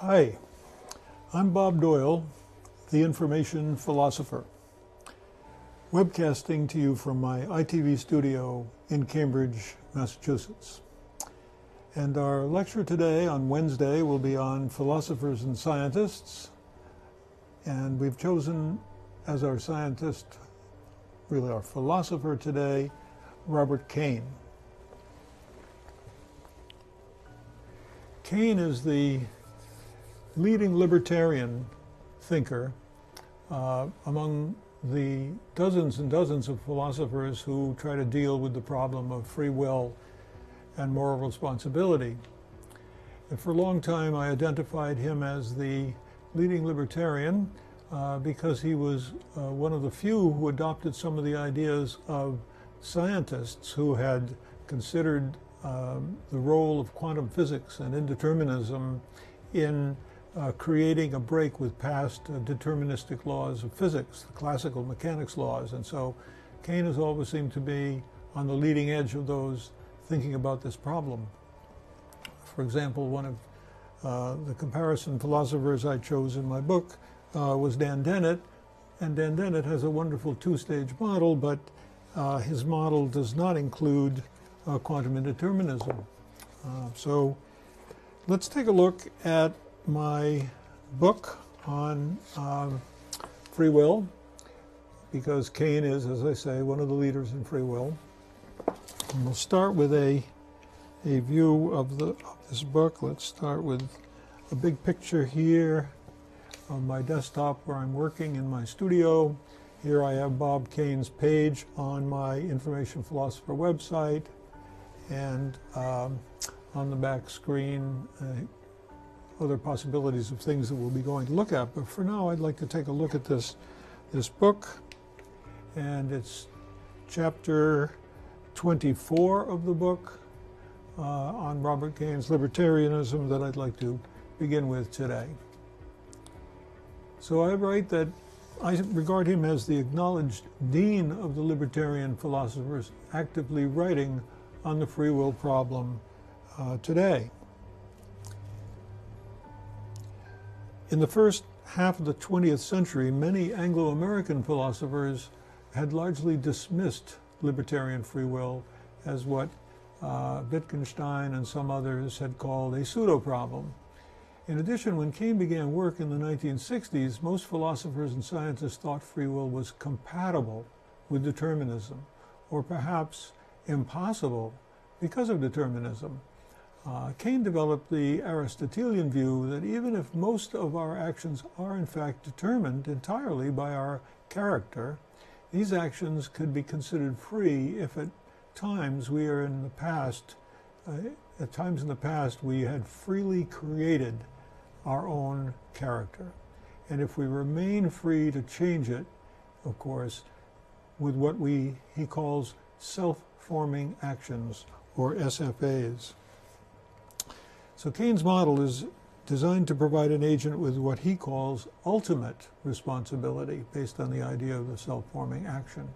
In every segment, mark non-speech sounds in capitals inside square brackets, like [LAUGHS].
Hi, I'm Bob Doyle, the information philosopher, webcasting to you from my ITV studio in Cambridge, Massachusetts. And our lecture today on Wednesday will be on philosophers and scientists. And we've chosen as our scientist, really our philosopher today, Robert Kane. Kane is the leading libertarian thinker uh, among the dozens and dozens of philosophers who try to deal with the problem of free will and moral responsibility. And for a long time, I identified him as the leading libertarian uh, because he was uh, one of the few who adopted some of the ideas of scientists who had considered um, the role of quantum physics and indeterminism in uh, creating a break with past uh, deterministic laws of physics, the classical mechanics laws. And so Kane has always seemed to be on the leading edge of those thinking about this problem. For example, one of uh, the comparison philosophers I chose in my book uh, was Dan Dennett. And Dan Dennett has a wonderful two-stage model, but uh, his model does not include uh, quantum indeterminism. so let's take a look at my book on um, free will, because Kane is, as I say, one of the leaders in free will. And we'll start with a, a view of, the, of this book. Let's start with a big picture here of my desktop where I'm working in my studio. Here I have Bob Kane's page on my Information Philosopher website. And um, on the back screen, uh, other possibilities of things that we'll be going to look at. But for now, I'd like to take a look at this, this book. And it's chapter 24 of the book uh, on Robert Kane's libertarianism that I'd like to begin with today. So I write that I regard him as the acknowledged dean of the libertarian philosophers actively writing on the free will problem uh, today. In the first half of the 20th century, many Anglo American philosophers had largely dismissed libertarian free will as what uh, Wittgenstein and some others had called a pseudo problem. In addition, when Kane began work in the 1960s, most philosophers and scientists thought free will was compatible with determinism, or perhaps impossible because of determinism. Uh, Kane developed the Aristotelian view that even if most of our actions are in fact determined entirely by our character, these actions could be considered free if at times we are in the past, uh, at times in the past we had freely created our own character. And if we remain free to change it, of course, with what we he calls self-forming actions or SFAs. So Kane's model is designed to provide an agent with what he calls ultimate responsibility based on the idea of the self-forming action.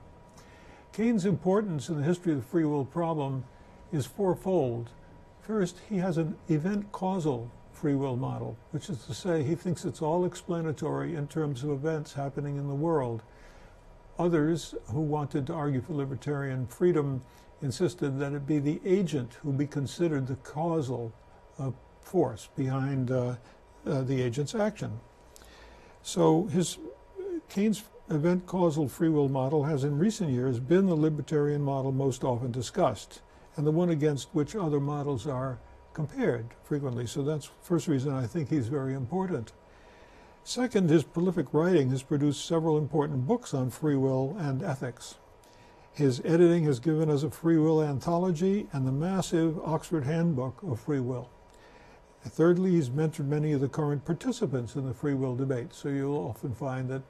Kane's importance in the history of the free will problem is fourfold. First, he has an event causal free will model, which is to say he thinks it's all explanatory in terms of events happening in the world. Others who wanted to argue for libertarian freedom insisted that it be the agent who be considered the causal force behind uh, uh, the agent's action. So his Kane's event causal free will model has in recent years been the libertarian model most often discussed and the one against which other models are compared frequently. So that's first reason I think he's very important. Second, his prolific writing has produced several important books on free will and ethics. His editing has given us a free will anthology and the massive Oxford Handbook of Free Will. Thirdly, he's mentored many of the current participants in the free will debate. So you'll often find that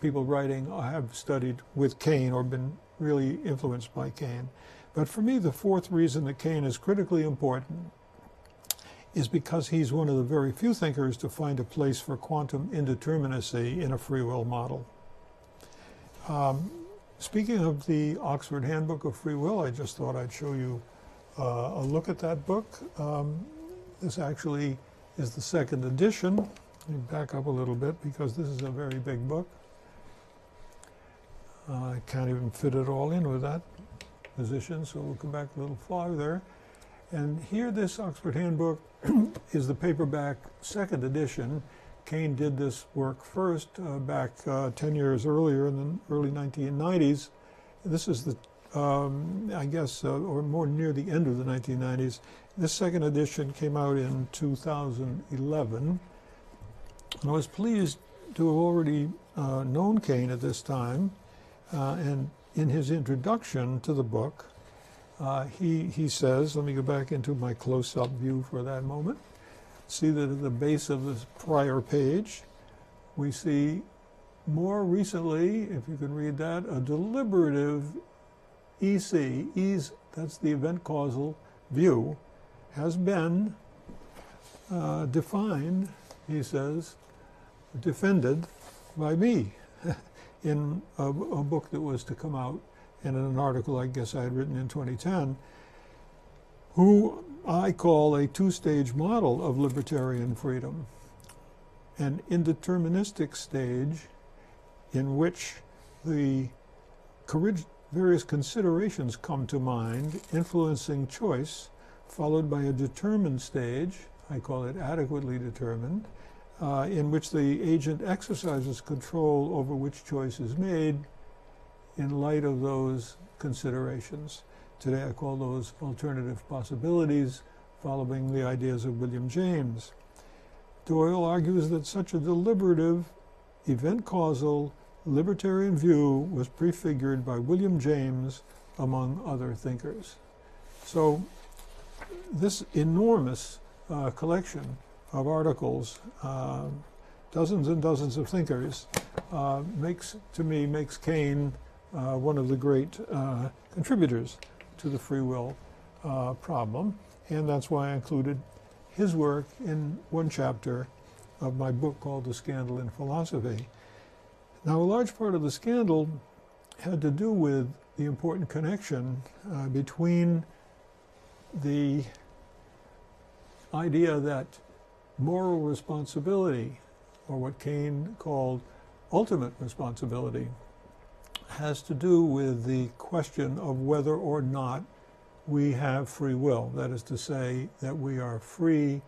people writing have studied with Kane or been really influenced by Kane. But for me, the fourth reason that Kane is critically important is because he's one of the very few thinkers to find a place for quantum indeterminacy in a free will model. Um, speaking of the Oxford Handbook of Free Will, I just thought I'd show you uh, a look at that book. Um, this actually is the second edition. Let me back up a little bit because this is a very big book. Uh, I can't even fit it all in with that position, so we'll come back a little farther. And here, this Oxford Handbook [CLEARS THROAT] is the paperback second edition. Kane did this work first uh, back uh, 10 years earlier in the early 1990s. This is the, um, I guess, uh, or more near the end of the 1990s. This second edition came out in 2011. And I was pleased to have already uh, known Kane at this time. Uh, and in his introduction to the book, uh, he, he says, let me go back into my close up view for that moment. See that at the base of this prior page, we see more recently, if you can read that, a deliberative EC, E's, that's the event causal view, has been uh, defined, he says, defended by me [LAUGHS] in a, a, book that was to come out and in an article I guess I had written in 2010, who I call a two stage model of libertarian freedom. An indeterministic stage in which the various considerations come to mind, influencing choice, followed by a determined stage, I call it adequately determined, uh, in which the agent exercises control over which choice is made in light of those considerations. Today I call those alternative possibilities, following the ideas of William James. Doyle argues that such a deliberative, event causal, libertarian view was prefigured by William James, among other thinkers. So, this enormous uh, collection of articles, uh, dozens and dozens of thinkers, uh, makes to me makes Kane uh, one of the great uh, contributors to the free will uh, problem, and that's why I included his work in one chapter of my book called The Scandal in Philosophy. Now, a large part of the scandal had to do with the important connection uh, between the idea that moral responsibility, or what Kane called ultimate responsibility, has to do with the question of whether or not we have free will. That is to say, that we are free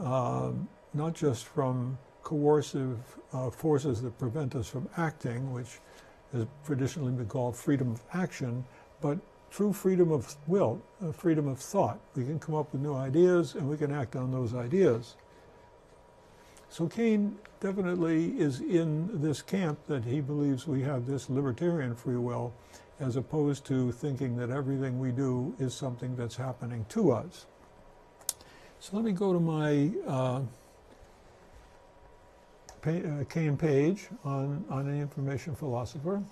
um, not just from coercive uh, forces that prevent us from acting, which has traditionally been called freedom of action, but true freedom of will, uh, freedom of thought. We can come up with new ideas and we can act on those ideas. So Kane definitely is in this camp that he believes we have this libertarian free will as opposed to thinking that everything we do is something that's happening to us. So let me go to my uh, uh, Kane page on, on an information philosopher.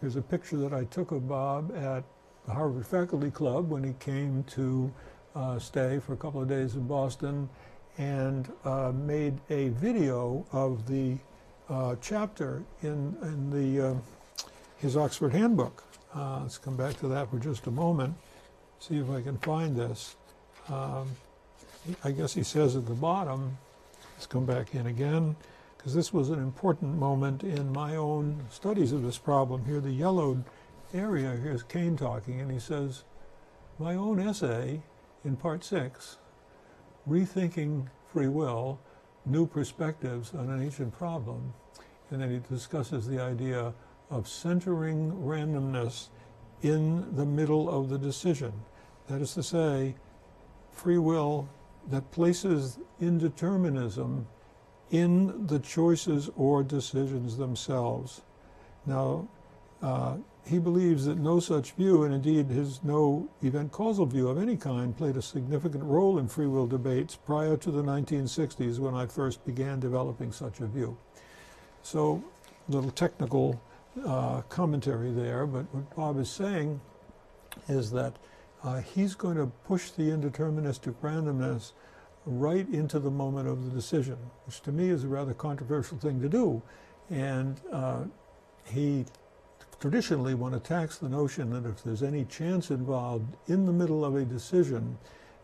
Here's a picture that I took of Bob at the Harvard Faculty Club when he came to uh, stay for a couple of days in Boston and uh, made a video of the uh, chapter in, in the, uh, his Oxford Handbook. Uh, let's come back to that for just a moment, see if I can find this. Um, I guess he says at the bottom, let's come back in again, because this was an important moment in my own studies of this problem. Here, the yellowed area, here's Kane talking, and he says, My own essay in part six rethinking free will, new perspectives on an ancient problem. And then he discusses the idea of centering randomness in the middle of the decision. That is to say, free will that places indeterminism in the choices or decisions themselves. Now, uh, he believes that no such view, and indeed his no event causal view of any kind, played a significant role in free will debates prior to the 1960s when I first began developing such a view. So, a little technical uh, commentary there, but what Bob is saying is that uh, he's going to push the indeterministic randomness right into the moment of the decision, which to me is a rather controversial thing to do. And uh, he traditionally one attacks the notion that if there's any chance involved in the middle of a decision,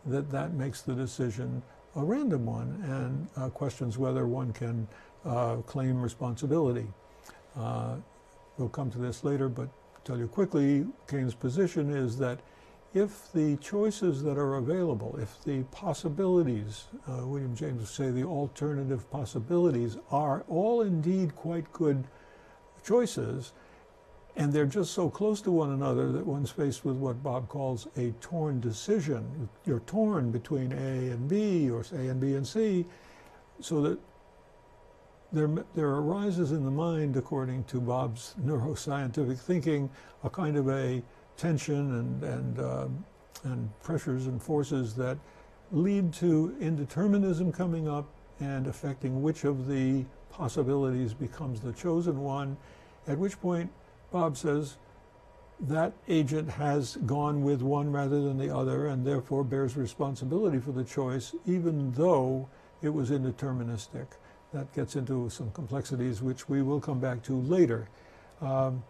that that makes the decision a random one and uh, questions whether one can uh, claim responsibility. Uh, we'll come to this later, but tell you quickly, Kane's position is that if the choices that are available, if the possibilities, uh, William James would say the alternative possibilities, are all indeed quite good choices, and they're just so close to one another that one's faced with what Bob calls a torn decision. You're torn between A and B, or A and B and C, so that there, there arises in the mind, according to Bob's neuroscientific thinking, a kind of a tension and, and, uh, and pressures and forces that lead to indeterminism coming up and affecting which of the possibilities becomes the chosen one, at which point Bob says that agent has gone with one rather than the other and therefore bears responsibility for the choice, even though it was indeterministic. That gets into some complexities which we will come back to later. Um,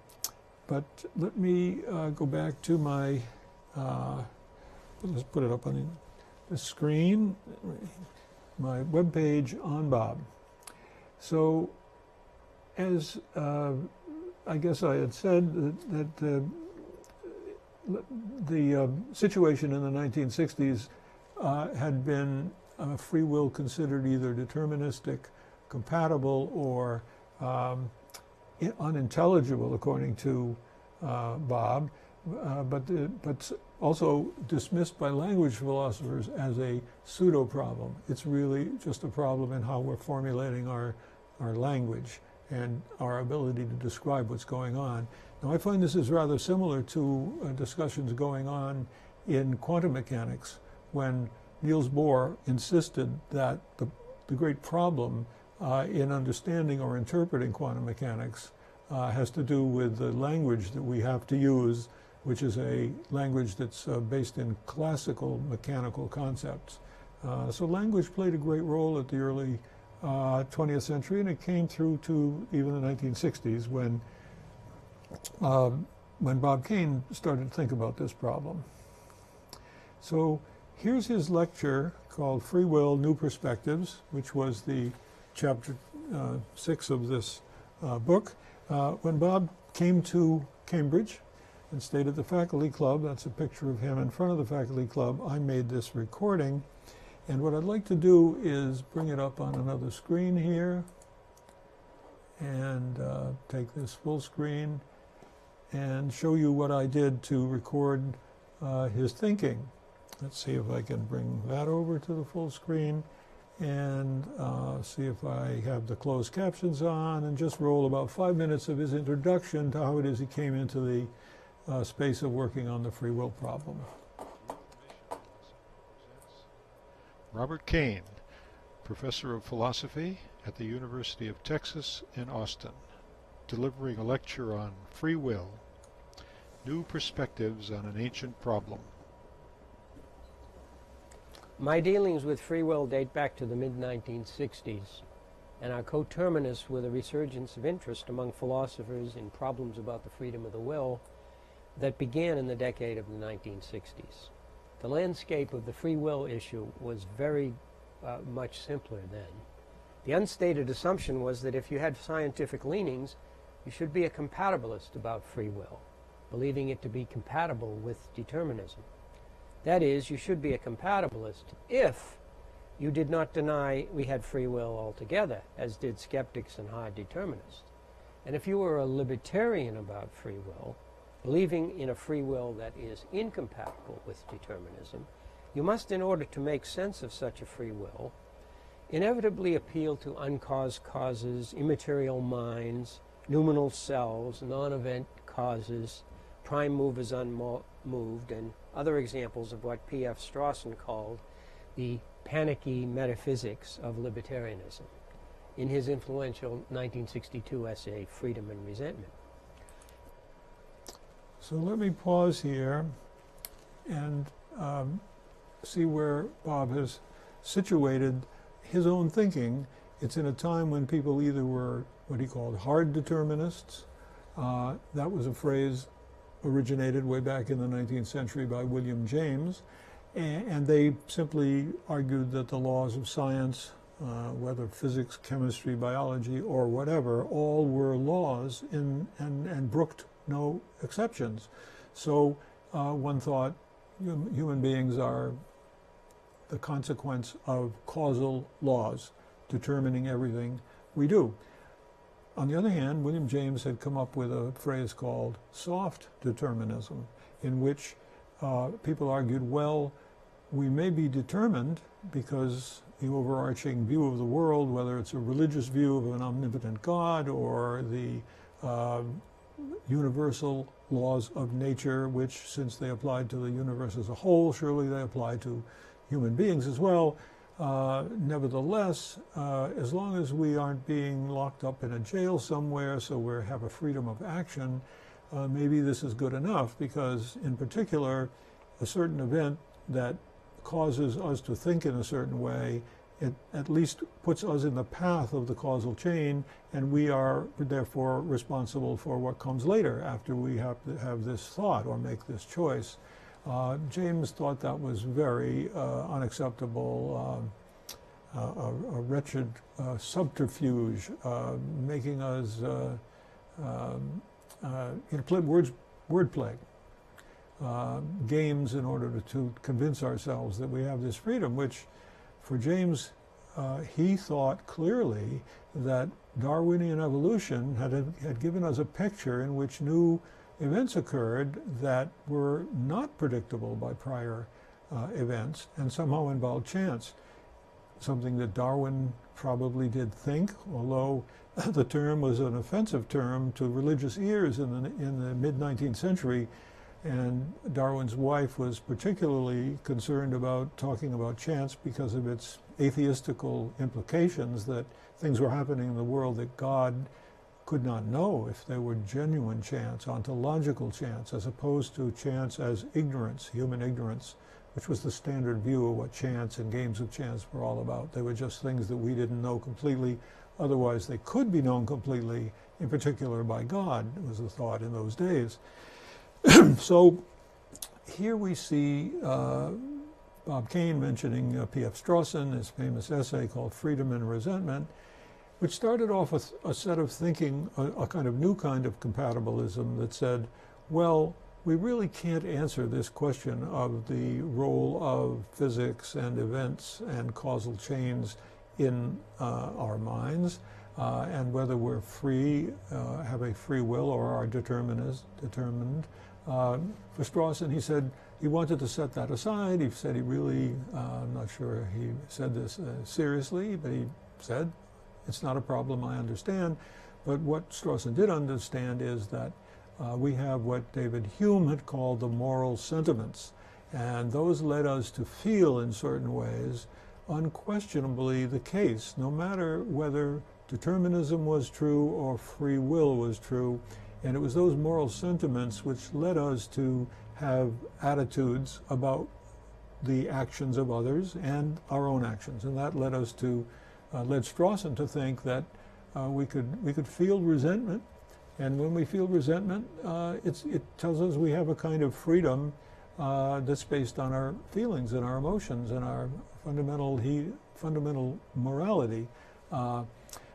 but let me uh, go back to my, uh, let's put it up on the screen, my web page on Bob. So, as uh, I guess I had said, that, that uh, the uh, situation in the 1960s uh, had been free will considered either deterministic compatible or um, unintelligible, according to uh, Bob, uh, but, uh, but also dismissed by language philosophers as a pseudo problem. It's really just a problem in how we're formulating our, our language and our ability to describe what's going on. Now, I find this is rather similar to uh, discussions going on in quantum mechanics when Niels Bohr insisted that the, the great problem uh, in understanding or interpreting quantum mechanics uh, has to do with the language that we have to use, which is a language that's uh, based in classical mechanical concepts. Uh, so language played a great role at the early 20th uh, century, and it came through to even the 1960s when, um, when Bob Kane started to think about this problem. So here's his lecture called Free Will, New Perspectives, which was the chapter uh, six of this uh, book. Uh, when Bob came to Cambridge and stayed at the faculty club, that's a picture of him in front of the faculty club, I made this recording. And what I'd like to do is bring it up on another screen here and uh, take this full screen and show you what I did to record uh, his thinking. Let's see if I can bring that over to the full screen and uh, see if I have the closed captions on and just roll about five minutes of his introduction to how it is he came into the uh, space of working on the free will problem. Robert Kane, Professor of Philosophy at the University of Texas in Austin, delivering a lecture on free will, new perspectives on an ancient problem. My dealings with free will date back to the mid 1960s and are coterminous with a resurgence of interest among philosophers in problems about the freedom of the will that began in the decade of the 1960s. The landscape of the free will issue was very uh, much simpler then. The unstated assumption was that if you had scientific leanings, you should be a compatibilist about free will, believing it to be compatible with determinism. That is, you should be a compatibilist if you did not deny we had free will altogether, as did skeptics and hard determinists. And if you were a libertarian about free will, believing in a free will that is incompatible with determinism, you must, in order to make sense of such a free will, inevitably appeal to uncaused causes, immaterial minds, noumenal selves, non-event causes, prime movers unmoved, and other examples of what P.F. Strawson called the panicky metaphysics of libertarianism in his influential 1962 essay, Freedom and Resentment. So let me pause here and um, see where Bob has situated his own thinking. It's in a time when people either were what he called hard determinists. Uh, that was a phrase originated way back in the 19th century by William James, and, they simply argued that the laws of science, uh, whether physics, chemistry, biology, or whatever, all were laws in, and, and brooked no exceptions. So uh, one thought human beings are the consequence of causal laws determining everything we do. On the other hand, William James had come up with a phrase called soft determinism, in which uh, people argued, well, we may be determined because the overarching view of the world, whether it's a religious view of an omnipotent God or the uh, universal laws of nature, which, since they applied to the universe as a whole, surely they apply to human beings as well. Uh, nevertheless, uh, as long as we aren't being locked up in a jail somewhere, so we have a freedom of action, uh, maybe this is good enough because, in particular, a certain event that causes us to think in a certain way, it at least puts us in the path of the causal chain, and we are therefore responsible for what comes later after we have have this thought or make this choice. Uh, James thought that was very uh, unacceptable, um, a, a, wretched uh, subterfuge, uh, making us uh, you know, play words, wordplay. games in order to, to, convince ourselves that we have this freedom, which for James, he thought clearly that Darwinian evolution had, had given us a picture in which new events occurred that were not predictable by prior uh, events and somehow involved chance. Something that Darwin probably did think, although [LAUGHS] the term was an offensive term to religious ears in the, in the mid 19th century. And Darwin's wife was particularly concerned about talking about chance because of its atheistical implications that things were happening in the world that God could not know if they were genuine chance, ontological chance, as opposed to chance as ignorance, human ignorance, which was the standard view of what chance and games of chance were all about. They were just things that we didn't know completely. Otherwise, they could be known completely, in particular by God, was the thought in those days. [CLEARS THROAT] so here we see uh, Bob Kane mentioning uh, P.F. Strawson, his famous essay called Freedom and Resentment which started off with a set of thinking, a, a, kind of new kind of compatibilism that said, well, we really can't answer this question of the role of physics and events and causal chains in uh, our minds, uh, and whether we're free, uh, have a free will, or are determined. determined. Uh, for Strawson, he said he wanted to set that aside. He said he really, uh, I'm not sure he said this uh, seriously, but he said it's not a problem I understand. But what Strawson did understand is that uh, we have what David Hume had called the moral sentiments. And those led us to feel in certain ways unquestionably the case, no matter whether determinism was true or free will was true. And it was those moral sentiments which led us to have attitudes about the actions of others and our own actions. And that led us to led Strawson to think that uh, we could we could feel resentment, and when we feel resentment, uh, it tells us we have a kind of freedom uh, that's based on our feelings and our emotions and our fundamental he, fundamental morality. Uh,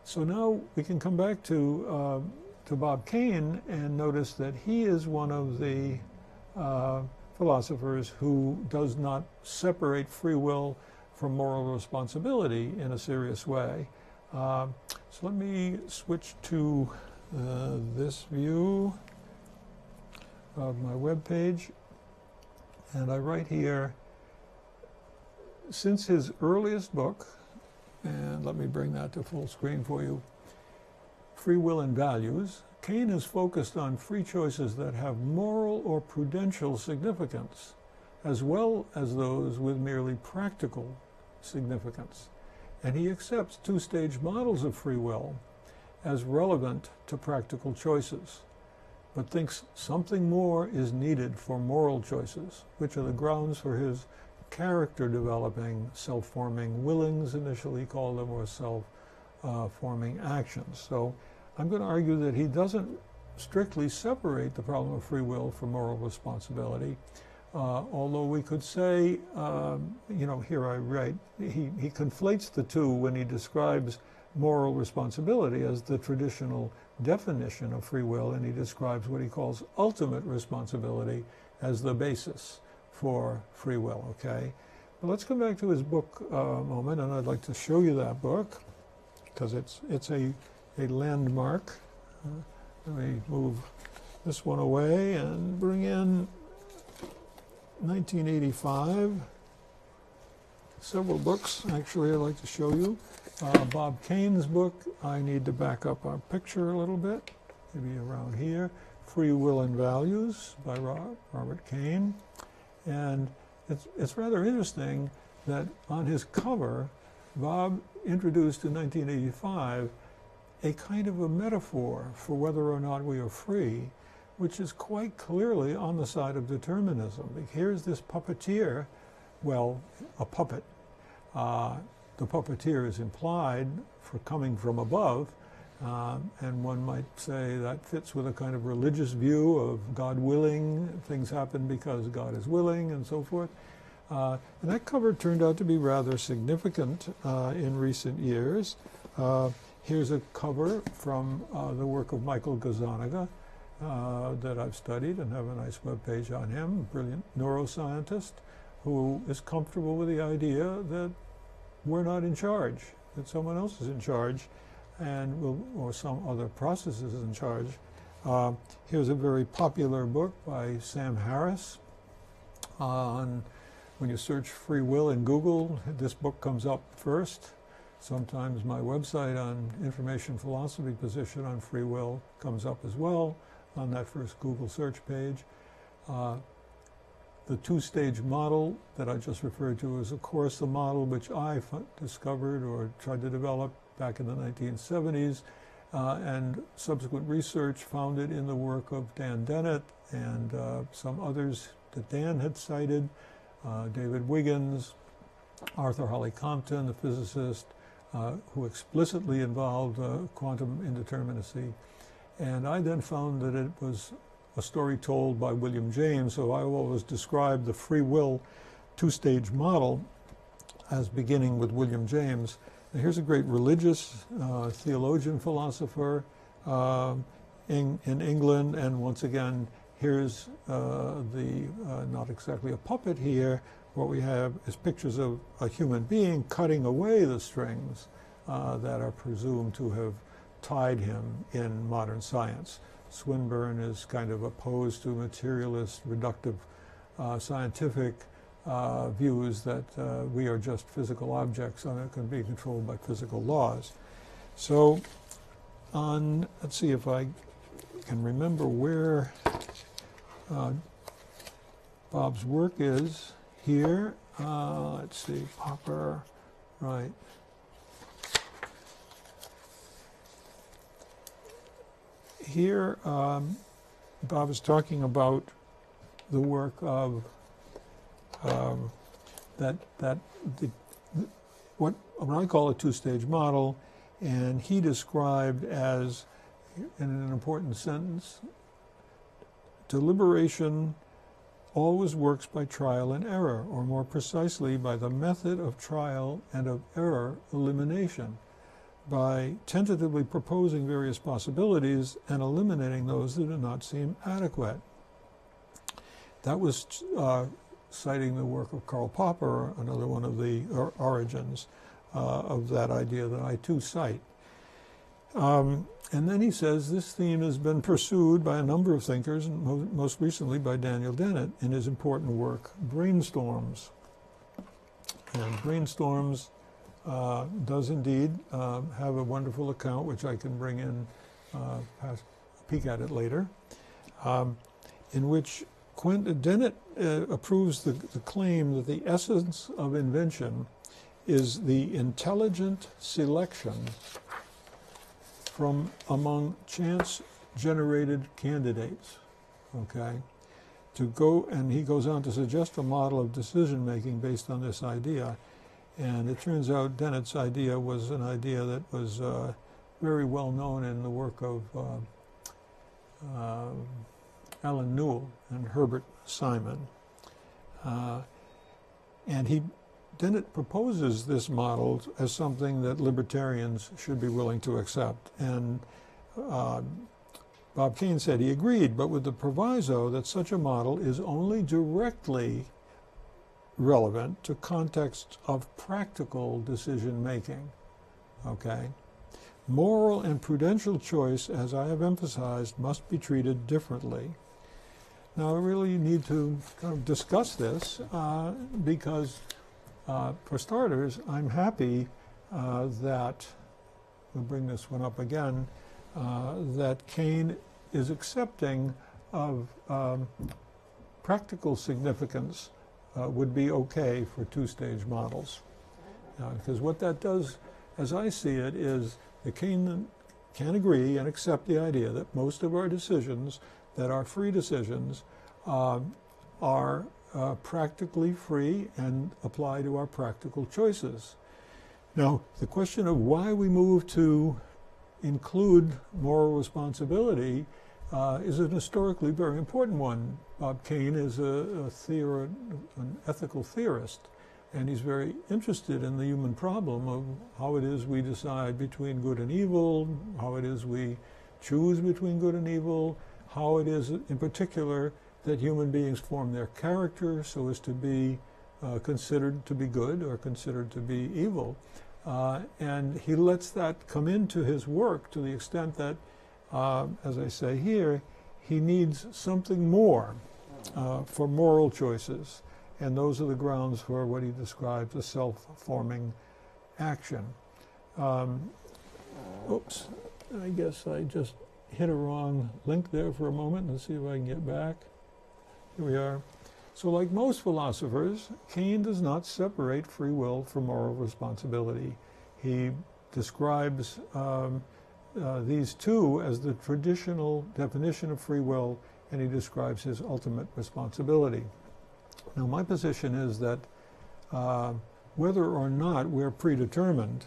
so now we can come back to uh, to Bob Kane and notice that he is one of the philosophers who does not separate free will from moral responsibility in a serious way. Uh, so let me switch to uh, this view of my web page. And I write here, since his earliest book, and let me bring that to full screen for you, Free Will and Values, Kane has focused on free choices that have moral or prudential significance, as well as those with merely practical significance. And he accepts two stage models of free will as relevant to practical choices, but thinks something more is needed for moral choices, which are the grounds for his character developing, self forming willings, initially called them, or self uh, forming actions. So I'm going to argue that he doesn't strictly separate the problem of free will from moral responsibility. Uh, although we could say, um, you know, here I write, he, he conflates the two when he describes moral responsibility as the traditional definition of free will, and he describes what he calls ultimate responsibility as the basis for free will, okay? But let's come back to his book uh, a moment, and I'd like to show you that book because it's, it's a, a landmark. Uh, let me move this one away and bring in 1985. Several books, actually, I'd like to show you. Uh, Bob Kane's book, I need to back up our picture a little bit, maybe around here. Free Will and Values by Rob, Robert Kane. And it's, it's rather interesting that on his cover, Bob introduced in 1985 a kind of a metaphor for whether or not we are free, which is quite clearly on the side of determinism. Here's this puppeteer, well, a puppet. Uh, the puppeteer is implied for coming from above, um, and one might say that fits with a kind of religious view of God willing, things happen because God is willing, and so forth. Uh, and that cover turned out to be rather significant uh, in recent years. Uh, here's a cover from uh, the work of Michael Gazzaniga uh, that I've studied and have a nice web page on him, brilliant neuroscientist who is comfortable with the idea that we're not in charge, that someone else is in charge, and will, or some other process is in charge. Uh, here's a very popular book by Sam Harris on when you search free will in Google, this book comes up first. Sometimes my website on information philosophy position on free will comes up as well on that first Google search page. Uh, the two-stage model that I just referred to is, of course, the model which I discovered or tried to develop back in the 1970s, uh, and subsequent research found it in the work of Dan Dennett and uh, some others that Dan had cited uh, David Wiggins, Arthur Holly Compton, the physicist, uh, who explicitly involved uh, quantum indeterminacy. And I then found that it was a story told by William James, so I always describe the free will two-stage model as beginning with William James. Now here's a great religious uh, theologian philosopher uh, in, in England, and once again, Here's uh, the, uh, not exactly a puppet here, what we have is pictures of a human being cutting away the strings uh, that are presumed to have tied him in modern science. Swinburne is kind of opposed to materialist, reductive, uh, scientific uh, views that uh, we are just physical objects and can be controlled by physical laws. So on, let's see if I can remember where uh, Bob's work is here. Uh, let's see, Popper, right. Here, um, Bob is talking about the work of um, that that the, what what I call a two-stage model, and he described as, in an important sentence, Deliberation always works by trial and error, or more precisely, by the method of trial and of error elimination, by tentatively proposing various possibilities and eliminating those that do not seem adequate. That was uh, citing the work of Karl Popper, another one of the origins uh, of that idea that I too cite. Um, and then he says this theme has been pursued by a number of thinkers, and most recently by Daniel Dennett in his important work, Brainstorms. And Brainstorms uh, does indeed uh, have a wonderful account, which I can bring in, uh, peek at it later, um, in which Quint- Dennett uh, approves the, the claim that the essence of invention is the intelligent selection from among chance generated candidates. Okay? To go, and he goes on to suggest a model of decision making based on this idea. And it turns out Dennett's idea was an idea that was uh, very well known in the work of uh, uh, Allen Newell and Herbert Simon. Uh, and he Dennett proposes this model as something that libertarians should be willing to accept. And uh, Bob Kane said he agreed, but with the proviso that such a model is only directly relevant to contexts of practical decision making. Okay? Moral and prudential choice, as I have emphasized, must be treated differently. Now, I really need to kind of discuss this uh, because, uh, for starters, I'm happy uh, that, we'll bring this one up again, uh, that Kane is accepting of um, practical significance uh, would be okay for two-stage models. Because what that does, as I see it, is the Kane can agree and accept the idea that most of our decisions that are free decisions uh, are uh, practically free and apply to our practical choices. Now, the question of why we move to include moral responsibility uh, is an historically very important one. Bob Kane is a, a theor- an ethical theorist, and he's very interested in the human problem of how it is we decide between good and evil, how it is we choose between good and evil, how it is, in particular, that human beings form their character so as to be uh, considered to be good or considered to be evil. Uh, and he lets that come into his work to the extent that, uh, as I say here, he needs something more uh, for moral choices. And those are the grounds for what he describes as self forming action. Um, oops, I guess I just hit a wrong link there for a moment. Let's see if I can get back. Here we are. So, like most philosophers, Kane does not separate free will from moral responsibility. He describes um, uh, these two as the traditional definition of free will, and he describes his ultimate responsibility. Now, my position is that uh, whether or not we're predetermined,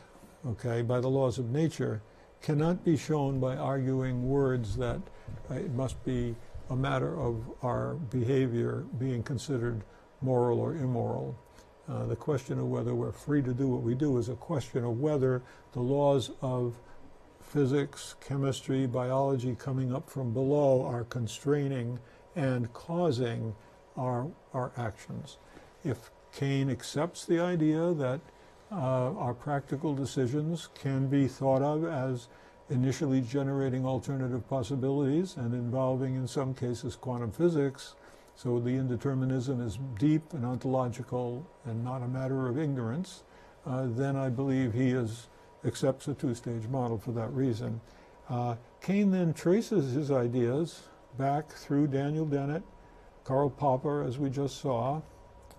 okay, by the laws of nature, cannot be shown by arguing words that uh, it must be a matter of our behavior being considered moral or immoral. Uh, the question of whether we're free to do what we do is a question of whether the laws of physics, chemistry, biology coming up from below are constraining and causing our, our actions. If Kane accepts the idea that uh, our practical decisions can be thought of as initially generating alternative possibilities and involving, in some cases, quantum physics. So the indeterminism is deep and ontological and not a matter of ignorance. Uh, then I believe he is, accepts a two-stage model for that reason. Uh, Kane then traces his ideas back through Daniel Dennett, Karl Popper, as we just saw.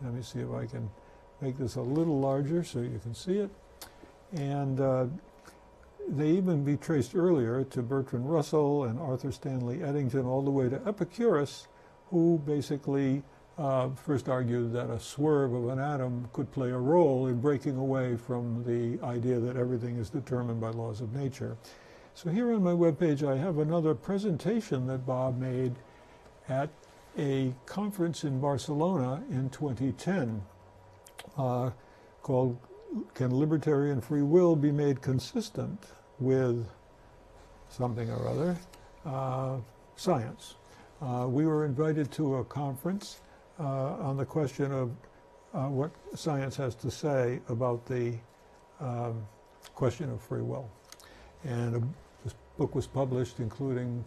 Let me see if I can make this a little larger so you can see it. And uh, they even be traced earlier to Bertrand Russell and Arthur Stanley Eddington, all the way to Epicurus, who basically uh, first argued that a swerve of an atom could play a role in breaking away from the idea that everything is determined by laws of nature. So here on my webpage, I have another presentation that Bob made at a conference in Barcelona in 2010 uh, called can libertarian free will be made consistent with something or other? Uh, science. Uh, we were invited to a conference on the question of uh, what science has to say about the um, question of free will. And a, this book was published, including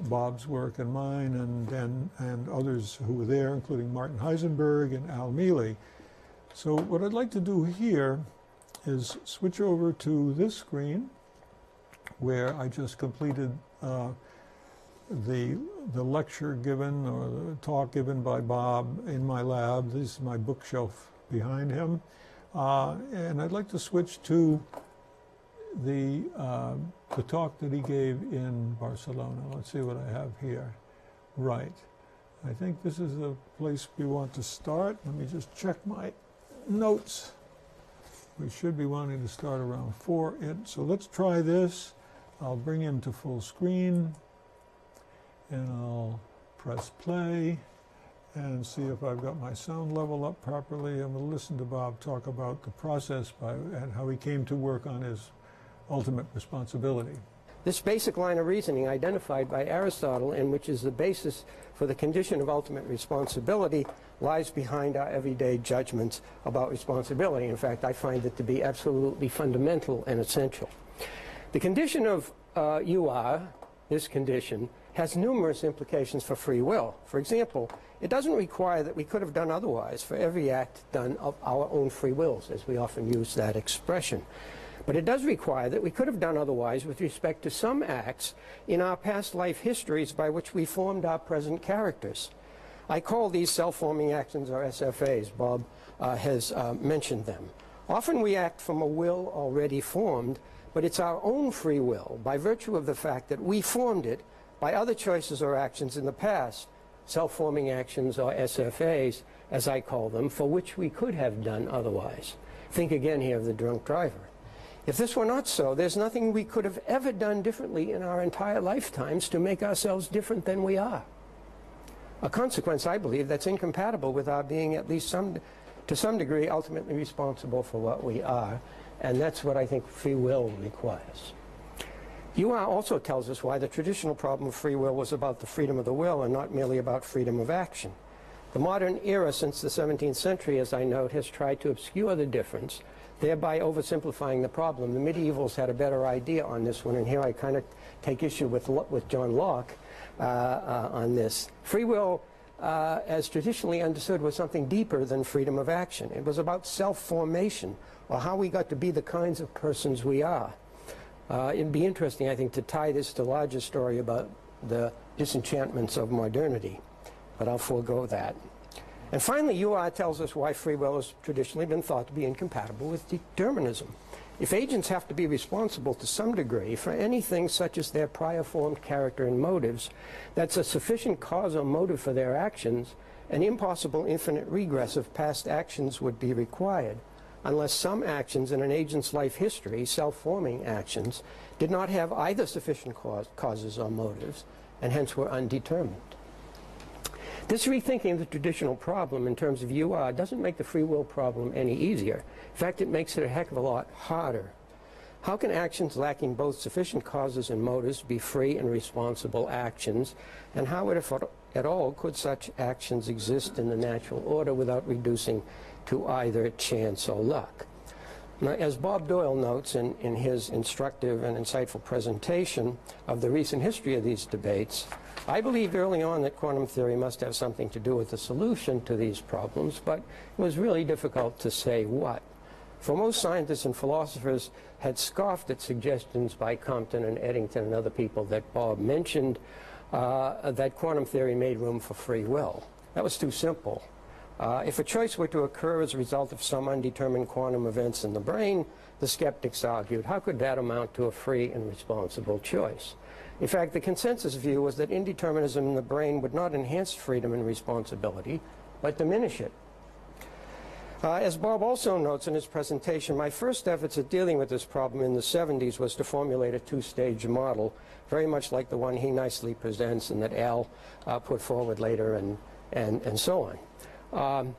Bob's work and mine, and, and, and others who were there, including Martin Heisenberg and Al Mele. So what I'd like to do here is switch over to this screen where I just completed uh, the, the lecture given or the talk given by Bob in my lab. This is my bookshelf behind him. Uh, and I'd like to switch to the, uh, the talk that he gave in Barcelona. Let's see what I have here. Right. I think this is the place we want to start. Let me just check my notes. We should be wanting to start around 4. So let's try this. I'll bring him to full screen and I'll press play and see if I've got my sound level up properly. Going to listen to Bob talk about the process by, and how he came to work on his ultimate responsibility. This basic line of reasoning identified by Aristotle, and which is the basis for the condition of ultimate responsibility, lies behind our everyday judgments about responsibility. In fact, I find it to be absolutely fundamental and essential. The condition of uh, you are, this condition, has numerous implications for free will. For example, it doesn't require that we could have done otherwise for every act done of our own free wills, as we often use that expression. But it does require that we could have done otherwise with respect to some acts in our past life histories by which we formed our present characters. I call these self-forming actions or SFAs. Bob uh, has uh, mentioned them. Often we act from a will already formed, but it's our own free will by virtue of the fact that we formed it by other choices or actions in the past, self-forming actions or SFAs, as I call them, for which we could have done otherwise. Think again here of the drunk driver. If this were not so, there's nothing we could have ever done differently in our entire lifetimes to make ourselves different than we are. A consequence, I believe, that's incompatible with our being at least some, to some degree ultimately responsible for what we are, and that's what I think free will requires. UR also tells us why the traditional problem of free will was about the freedom of the will and not merely about freedom of action. The modern era since the 17th century, as I note, has tried to obscure the difference, thereby oversimplifying the problem. The medievals had a better idea on this one, and here I kind of take issue with, with John Locke uh, uh, on this. Free will, uh, as traditionally understood, was something deeper than freedom of action. It was about self-formation, or how we got to be the kinds of persons we are. Uh, it'd be interesting, I think, to tie this to larger story about the disenchantments of modernity, but I'll forego that. And finally, UR tells us why free will has traditionally been thought to be incompatible with determinism. If agents have to be responsible to some degree for anything such as their prior formed character and motives, that's a sufficient cause or motive for their actions, an impossible infinite regress of past actions would be required unless some actions in an agent's life history, self-forming actions, did not have either sufficient cause, causes or motives, and hence were undetermined. This rethinking of the traditional problem in terms of UR doesn't make the free will problem any easier. In fact, it makes it a heck of a lot harder. How can actions lacking both sufficient causes and motives be free and responsible actions? And how, if at all, could such actions exist in the natural order without reducing to either chance or luck. Now, as Bob Doyle notes in, in his instructive and insightful presentation of the recent history of these debates, I believed early on that quantum theory must have something to do with the solution to these problems, but it was really difficult to say what. For most scientists and philosophers had scoffed at suggestions by Compton and Eddington and other people that Bob mentioned uh, that quantum theory made room for free will. That was too simple. Uh, if a choice were to occur as a result of some undetermined quantum events in the brain, the skeptics argued, how could that amount to a free and responsible choice? In fact, the consensus view was that indeterminism in the brain would not enhance freedom and responsibility, but diminish it. Uh, as Bob also notes in his presentation, my first efforts at dealing with this problem in the 70s was to formulate a two-stage model, very much like the one he nicely presents and that Al uh, put forward later and, and, and so on. Um,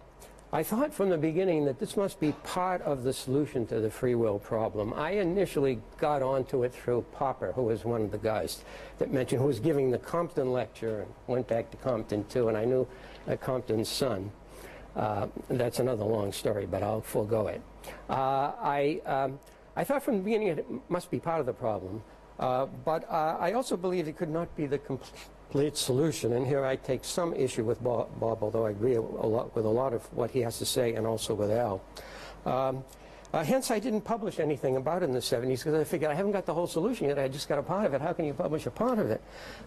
I thought from the beginning that this must be part of the solution to the free will problem. I initially got onto it through Popper, who was one of the guys that mentioned, who was giving the Compton lecture, and went back to Compton too, and I knew uh, Compton's son. Uh, that's another long story, but I'll forego it. Uh, I, um, I thought from the beginning it must be part of the problem, uh, but uh, I also believed it could not be the complete complete solution. And here I take some issue with Bob, Bob, although I agree a lot with a lot of what he has to say and also with Al. Um, uh, hence, I didn't publish anything about it in the 70s because I figured I haven't got the whole solution yet. I just got a part of it. How can you publish a part of it?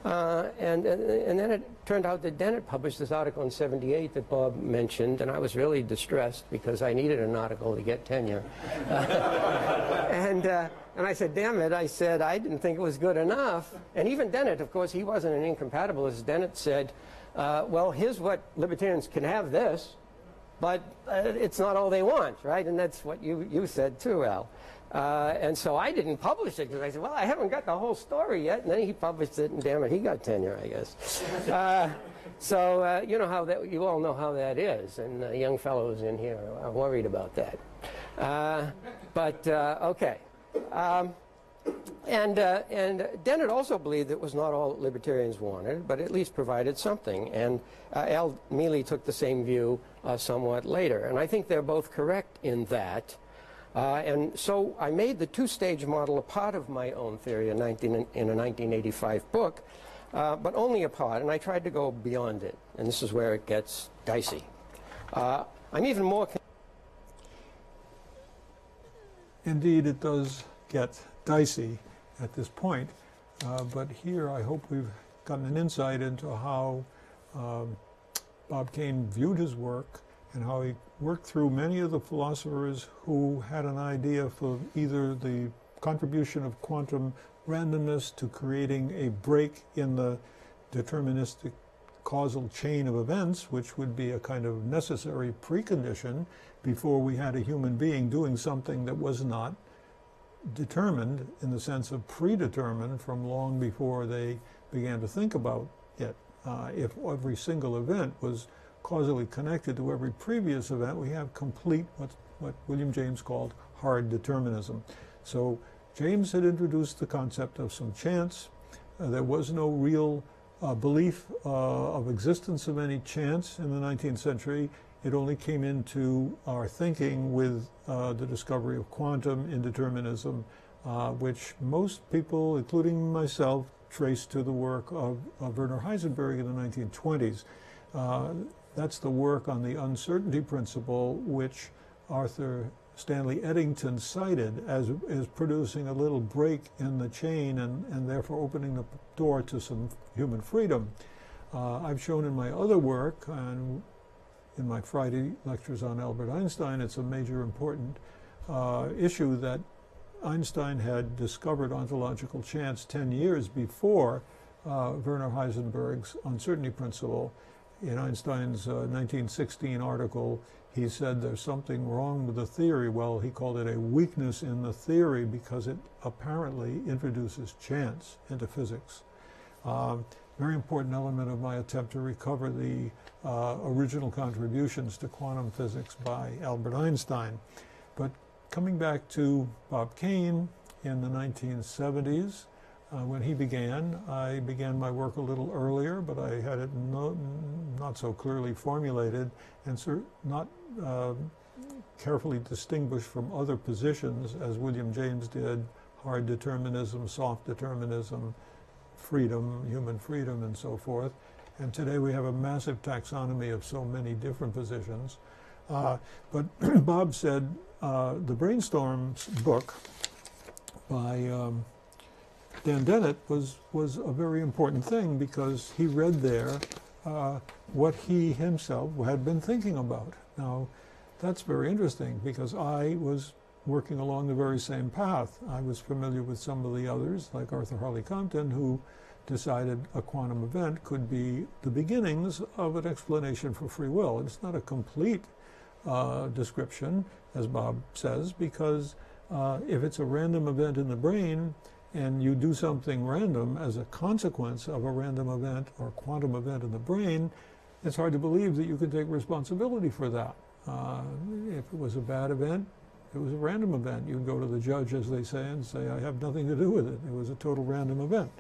Uh, and, and, and then it turned out that Dennett published this article in 78 that Bob mentioned, and I was really distressed because I needed an article to get tenure. [LAUGHS] and, uh, and I said, damn it, I said, I didn't think it was good enough. And even Dennett, of course, he wasn't an incompatibilist. Dennett said, uh, well, here's what libertarians can have this but uh, it's not all they want, right? And that's what you, you said too, Al. Uh, and so I didn't publish it because I said, well, I haven't got the whole story yet. And then he published it, and damn it, he got tenure, I guess. [LAUGHS] Uh, so uh, you know how that you all know how that is, and uh, young fellows in here are worried about that. Uh, but uh, okay. Um, and, uh, and Dennett also believed it was not all that libertarians wanted, but at least provided something. And uh, Al Mele took the same view uh, somewhat later. And I think they're both correct in that. Uh, and so I made the two-stage model a part of my own theory in, 19, in a 1985 book, uh, but only a part, and I tried to go beyond it. And this is where it gets dicey. Uh, I'm even more... Indeed, it does get dicey at this point, uh, but here I hope we've gotten an insight into how um, Bob Kane viewed his work and how he worked through many of the philosophers who had an idea for either the contribution of quantum randomness to creating a break in the deterministic causal chain of events, which would be a kind of necessary precondition before we had a human being doing something that was not determined in the sense of predetermined from long before they began to think about it. Uh, if every single event was causally connected to every previous event, we have complete what, what William James called hard determinism. So James had introduced the concept of some chance. Uh, there was no real uh, belief uh, of existence of any chance in the 19th century. It only came into our thinking with uh, the discovery of quantum indeterminism, uh, which most people, including myself, trace to the work of, of Werner Heisenberg in the 1920s. Uh, that's the work on the uncertainty principle, which Arthur Stanley Eddington cited as, as producing a little break in the chain and, and therefore opening the door to some human freedom. Uh, I've shown in my other work, and in my Friday lectures on Albert Einstein, it's a major important uh, issue that Einstein had discovered ontological chance 10 years before uh, Werner Heisenberg's uncertainty principle. In Einstein's uh, 1916 article, he said there's something wrong with the theory. Well, he called it a weakness in the theory because it apparently introduces chance into physics. Um, very important element of my attempt to recover the uh, original contributions to quantum physics by Albert Einstein. But coming back to Bob Kane in the 1970s, uh, when he began, I began my work a little earlier, but I had it no, not so clearly formulated and not uh, carefully distinguished from other positions as William James did, hard determinism, soft determinism, freedom, human freedom, and so forth. And today we have a massive taxonomy of so many different positions. Uh, but [CLEARS THROAT] Bob said uh, the Brainstorms book by um, Dan Dennett was, was a very important thing because he read there uh, what he himself had been thinking about. Now, that's very interesting because I was working along the very same path. I was familiar with some of the others, like Arthur Holly Compton, who decided a quantum event could be the beginnings of an explanation for free will. It's not a complete uh, description, as Bob says, because uh, if it's a random event in the brain and you do something random as a consequence of a random event or quantum event in the brain, it's hard to believe that you can take responsibility for that. Uh, if it was a bad event, it was a random event. You go to the judge, as they say, and say, I have nothing to do with it. It was a total random event.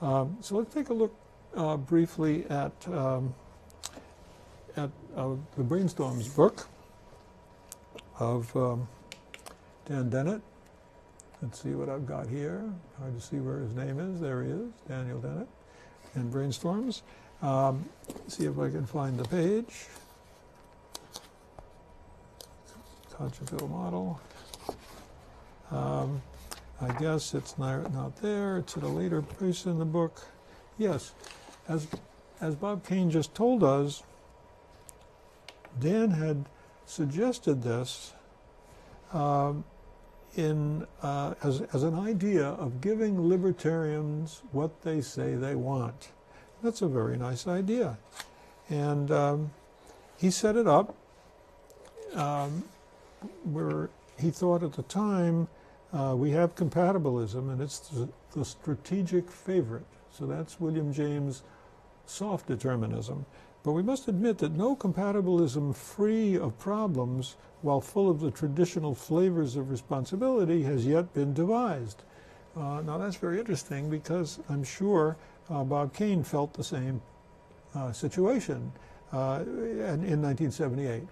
Um, so let's take a look uh, briefly at, um, at uh, the Brainstorms book of um, Dan Dennett. Let's see what I've got here. Hard to see where his name is. There he is, Daniel Dennett, and Brainstorms. Um, see if I can find the page. Contrefield model. Um, I guess it's not, not there. It's at a later place in the book. Yes, as, as Bob Kane just told us, Dan had suggested this um, in, uh, as, as an idea of giving libertarians what they say they want. That's a very nice idea. And um, he set it up um, where he thought at the time uh, we have compatibilism, and it's the, strategic favorite. So that's William James' soft determinism. But we must admit that no compatibilism free of problems, while full of the traditional flavors of responsibility, has yet been devised. Uh, now that's very interesting because I'm sure uh, Bob Kane felt the same uh, situation uh, in 1978.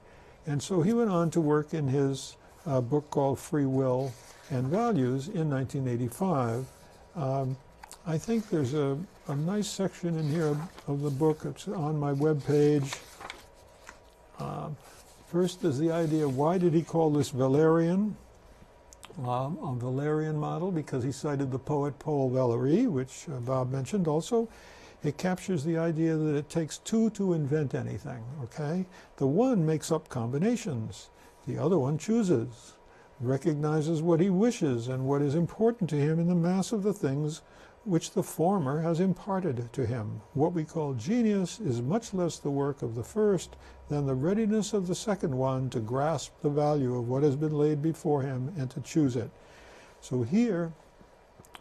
And so he went on to work in his uh, book called Free Will and Values in 1985. Um, I think there's a, a nice section in here of, of the book. It's on my webpage. Uh, first, is the idea why did he call this Valerian? Um, a Valerian model because he cited the poet Paul Valéry, which uh, Bob mentioned also. It captures the idea that it takes two to invent anything, okay? The one makes up combinations, the other one chooses, recognizes what he wishes and what is important to him in the mass of the things which the former has imparted to him. What we call genius is much less the work of the first than the readiness of the second one to grasp the value of what has been laid before him and to choose it. So here,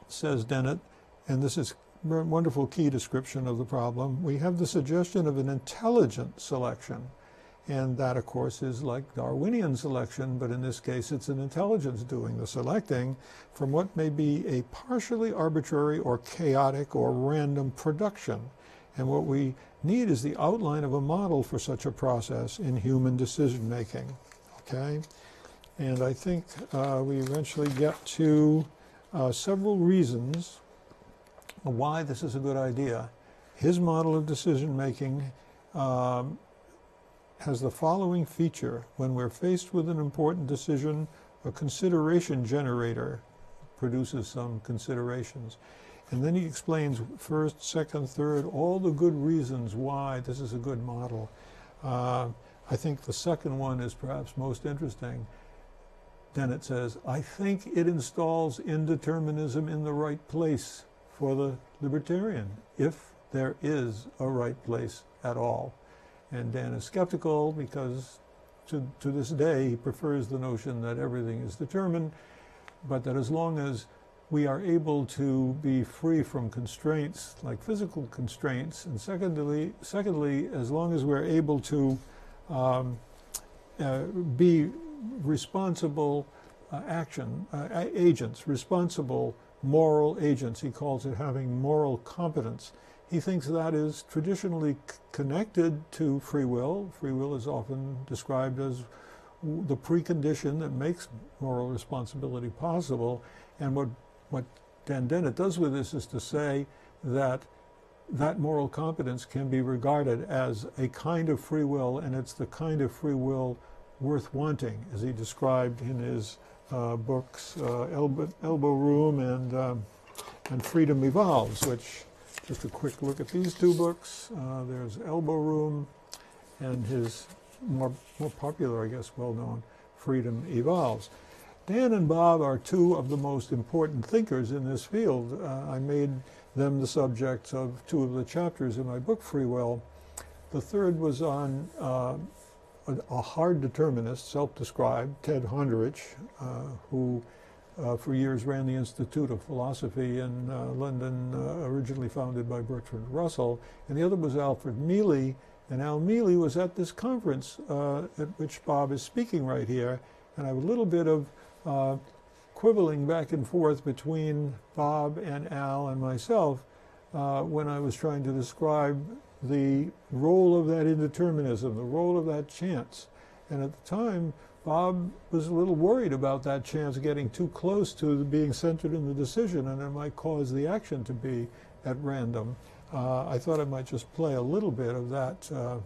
says Dennett, and this is wonderful key description of the problem, we have the suggestion of an intelligent selection. And that, of course, is like Darwinian selection, but in this case, it's an intelligence doing the selecting from what may be a partially arbitrary or chaotic or random production. And what we need is the outline of a model for such a process in human decision making. Okay? And I think uh, we eventually get to uh, several reasons why this is a good idea. His model of decision making um, has the following feature. When we're faced with an important decision, a consideration generator produces some considerations. And then he explains first, second, third, all the good reasons why this is a good model. Uh, I think the second one is perhaps most interesting. Then it says, I think it installs indeterminism in the right place for the libertarian, if there is a right place at all. And Dan is skeptical because to, to this day he prefers the notion that everything is determined, but that as long as we are able to be free from constraints like physical constraints, and secondly, secondly as long as we're able to um, uh, be responsible uh, action uh, agents, responsible moral agents. He calls it having moral competence. He thinks that is traditionally connected to free will. Free will is often described as the precondition that makes moral responsibility possible. And what, what Dan Dennett does with this is to say that that moral competence can be regarded as a kind of free will, and it's the kind of free will worth wanting, as he described in his books, uh, Elbow, Elbow Room and, um, and Freedom Evolves, which just a quick look at these two books. Uh, there's Elbow Room and his more, more popular, I guess, well known, Freedom Evolves. Dan and Bob are two of the most important thinkers in this field. Uh, I made them the subjects of two of the chapters in my book, Free Will. The third was on uh, a, hard determinist, self described, Ted Honderich, uh, who uh, for years ran the Institute of Philosophy in uh, London, originally founded by Bertrand Russell, and the other was Alfred Mele. And Al Mele was at this conference at which Bob is speaking right here, and I have a little bit of quibbling back and forth between Bob and Al and myself uh, when I was trying to describe the role of that indeterminism, the role of that chance. And at the time, Bob was a little worried about that chance getting too close to being centered in the decision and it might cause the action to be at random. Uh, I thought I might just play a little bit of that uh,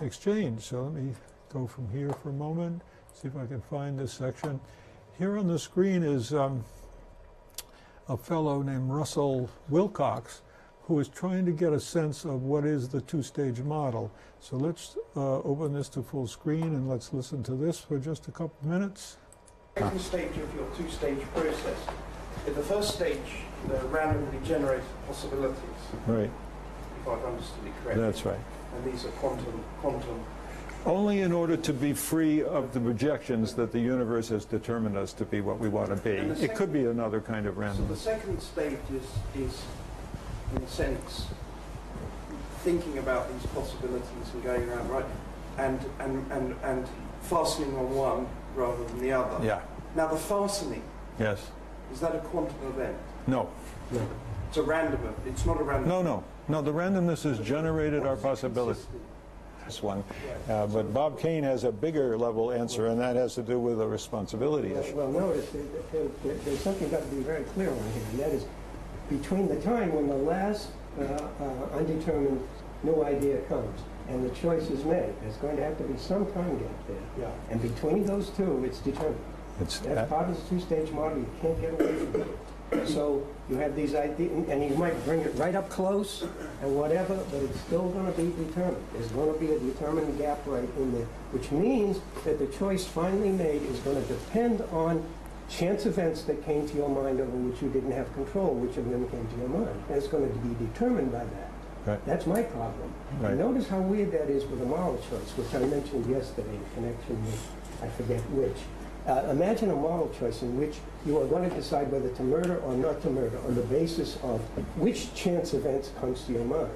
exchange. So let me go from here for a moment, see if I can find this section. Here on the screen is um, a fellow named Russell Wilcox who is trying to get a sense of what is the two-stage model. So let's uh, open this to full screen and let's listen to this for just a couple of minutes. Second stage of your two-stage process. In the first stage, the randomly generated possibilities, Right, if I've understood it correctly. that's right. And these are quantum, quantum Only in order to be free of the projections that the universe has determined us to be what we want to be. It could be another kind of random. So the second stage is, is, in a sense, thinking about these possibilities and going around, right? And, and, and, and fastening on one rather than the other. Yeah, Now, the fastening, yes. is that a quantum event? No, No. It's a random, ev- it's not a random. no, no. No, the randomness has generated our possibility. This one. Uh, But Bob Kane has a bigger level answer, and that has to do with a responsibility issue. Well, notice, there- there- there- there's something got to be very clear on here, and that is, between the time when the last uh, uh, undetermined new idea comes and the choice is made, there's going to have to be some time gap there. Yeah. And between those two, it's determined. It's, That's part of the two-stage model, you can't get away from it. So you have these ideas, and you might bring it right up close and whatever, but it's still going to be determined. There's going to be a determined gap right in there, which means that the choice finally made is going to depend on chance events that came to your mind over which you didn't have control, which of them came to your mind. It's going to be determined by that. Right. That's my problem. Right. Notice how weird that is with a moral choice, which I mentioned yesterday in connection with, I forget which. Uh, imagine a moral choice in which you are going to decide whether to murder or not to murder on the basis of which chance events comes to your mind.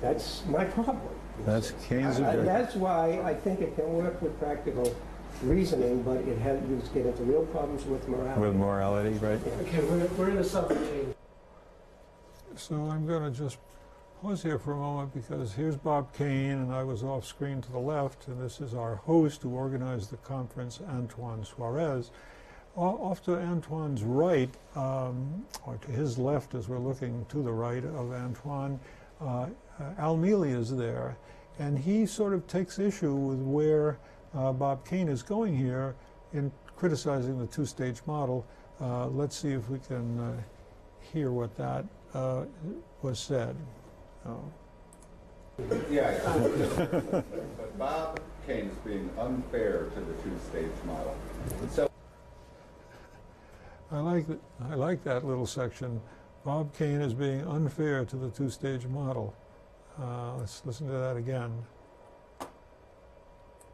That's my problem. that's Kane's Uh, objection. That's why I think it can work with practical reasoning, but it has, you get into real problems with morality. With morality, right? Okay, we're, we're in a subroutine. So I'm going to just pause here for a moment because here's Bob Kane, and I was off screen to the left, and this is our host who organized the conference, Antoine Suarez. O- Off to Antoine's right, um, or to his left as we're looking to the right of Antoine, uh, uh, Al Mele is there, and he sort of takes issue with where uh, Bob Kane is going here in criticizing the two-stage model. Uh, let's see if we can uh, hear what that uh, was said. Oh. Yeah, yeah. But Bob Kane is being unfair to the two-stage model. So I like that. I like that little section. Bob Kane is being unfair to the two-stage model. Uh, let's listen to that again.